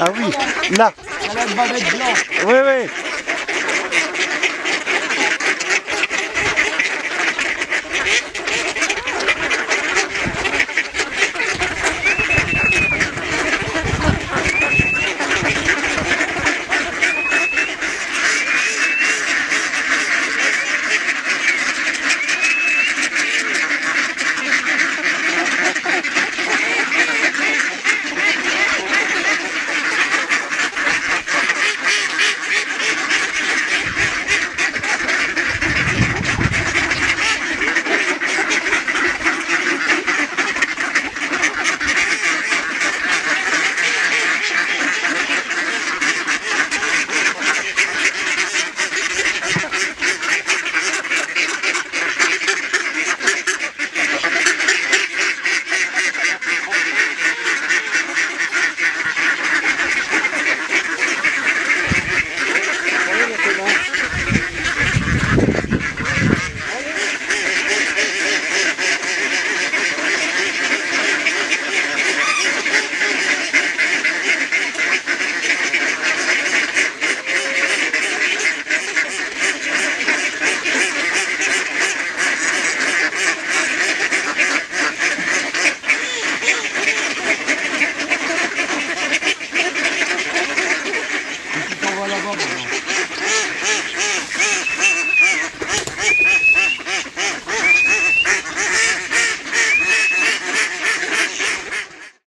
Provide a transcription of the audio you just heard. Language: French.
Ah oui, là. Elle a une bavette blanche. Oui, oui.